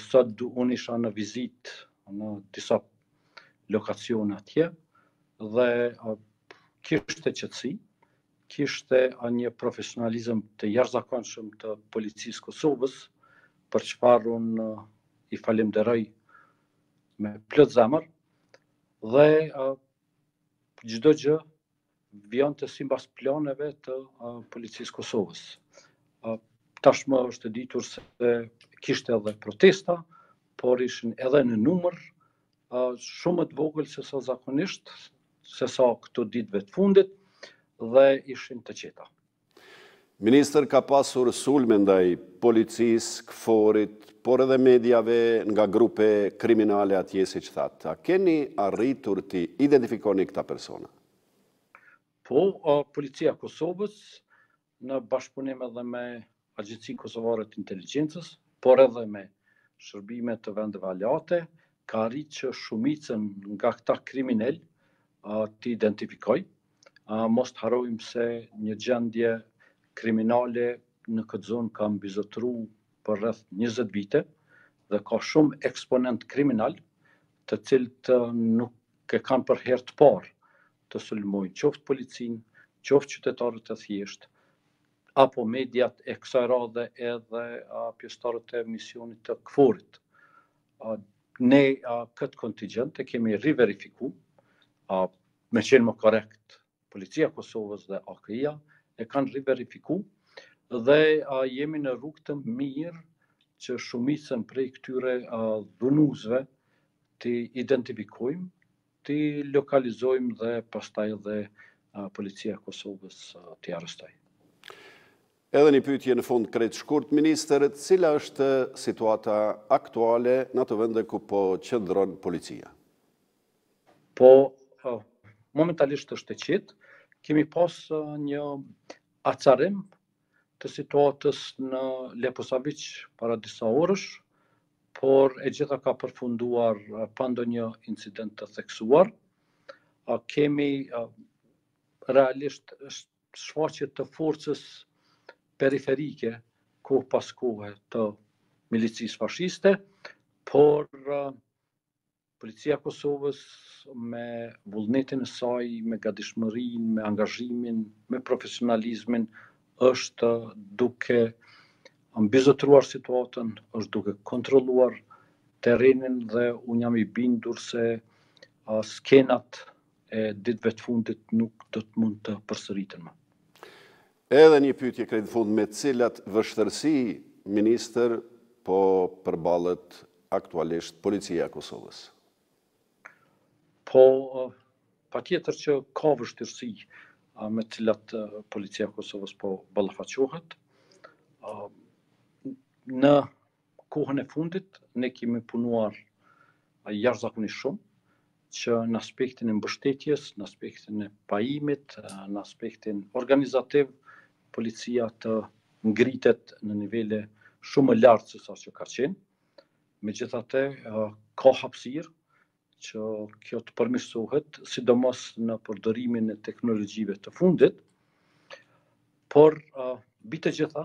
Sot unë isha në vizitë në disa lokacione atje dhe kishte qetësi, kishte një profesionalizëm të jashtëzakonshëm të Policisë së Kosovës, për çfarë unë i faleminderoj me plot zemër, dhe çdo gjë vijonte simbas planeve të Policisë së Kosovës. Tashmë është e ditur se kishte edhe protesta, por ishin edhe në numër shumë më të vogël se sa zakonisht, se sa këto ditëve të fundit, dhe ishin të qeta. Ministër ka pasur sulme ndaj policisë, KFOR-it, por edhe mediave nga grupe kriminale atje siç thatë. A keni arritur t'i identifikoni këta persona? Po, Policia e Kosovës në bashkëpunim edhe me Agjencinë Kosovare të Inteligjencës, por edhe me shërbime të vendeve aleate, ka arritë që shumicën nga këta kriminelë t'i identifikojë. Mos të harrojmë se një gjendje kriminale në këtë zonë ka mbizotëru për rreth njëzet vite dhe ka shumë eksponentë kriminalë të cilët nuk e kanë për herë të parë të sulmojnë qoftë policinë, qoftë qytetarët e thjeshtë, apo mediat e kësaj radhe edhe pjesëtarët e misionit të KFOR-it. Ne këtë kontigjent e kemi riverifiku, me qenë më korrekt, Policia e Kosovës dhe AKI-a e kanë riverifiku dhe jemi në rrugë të mirë që shumicën prej këtyre dhunuesve t'i identifikojmë T'i lokalizojmë dhe pastaj edhe Policia e Kosovës t'i arrestojë. Edhe një pyetje në fund krejt shkurt, Ministër, cila është situata aktuale në ato vende ku po qëndron Policia? Po, momentalisht është e qetë, kemi pas një acarim të situatës në Leposaviq para disa orësh, por e gjitha ka përfunduar pa ndonjë incident të theksuar. Kemi realisht shfaqje të forcës periferike kohë pas kohe të milicisë fashiste, por Policia e Kosovës me vullnetin e saj, me gatishmërinë, me angazhimin, me profesionalizmin është duke mbizotëruar situatën, është duke kontrolluar terrenin dhe unë jam i bindur se skenat e ditëve të fundit nuk do të mund të përsëriten më. Edhe një pyetje krejt në fund me cilat vështirësi ministër po përballet aktualisht policia e Kosovës? Po patjetër që ka vështirësi me të cilat policia e Kosovës po ballafaqohet. Në Kohën e fundit ne kemi punuar jashtëzakonisht shumë që në aspektin e mbështetjes, në aspektin e pajimit, në aspektin organizativ, policia të ngritet në nivele shumë më lart se sa që ka qenë. Megjithatë, ka hapësirë që kjo të përmirësohet, sidomos në përdorimin e teknologjive të fundit, por mbi të gjitha